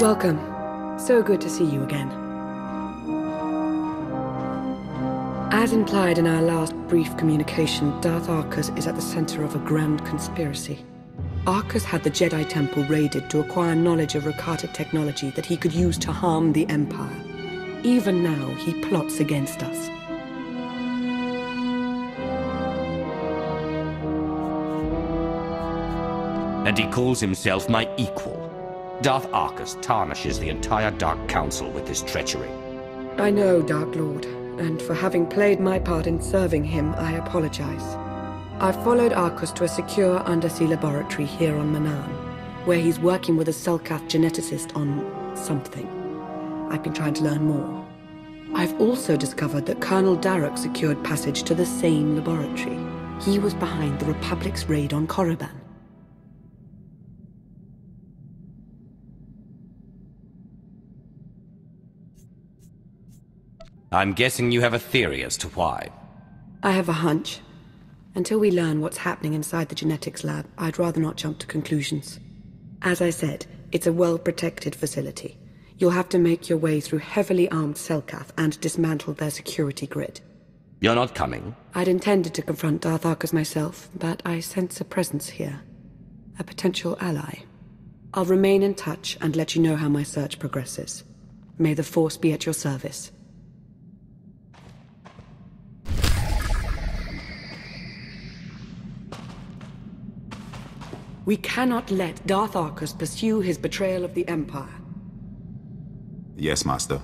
Welcome. So good to see you again. As implied in our last brief communication, Darth Arkous is at the center of a grand conspiracy. Arkous had the Jedi Temple raided to acquire knowledge of Rakata technology that he could use to harm the Empire. Even now, he plots against us. And he calls himself my equal. Darth Arkous tarnishes the entire Dark Council with his treachery. I know, Dark Lord, and for having played my part in serving him, I apologize. I followed Arkous to a secure undersea laboratory here on Manaan, where he's working with a Selkath geneticist on something. I've been trying to learn more. I've also discovered that Colonel Darok secured passage to the same laboratory. He was behind the Republic's raid on Korriban. I'm guessing you have a theory as to why. I have a hunch. Until we learn what's happening inside the genetics lab, I'd rather not jump to conclusions. As I said, it's a well-protected facility. You'll have to make your way through heavily armed Selkath and dismantle their security grid. You're not coming? I'd intended to confront Darth Arkous myself, but I sense a presence here. A potential ally. I'll remain in touch and let you know how my search progresses. May the Force be at your service. We cannot let Darth Arkous pursue his betrayal of the Empire. Yes, Master.